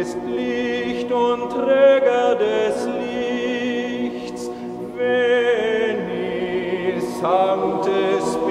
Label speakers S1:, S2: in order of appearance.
S1: ist Licht und Träger des Lichts. Veni, Sancte Spiritus,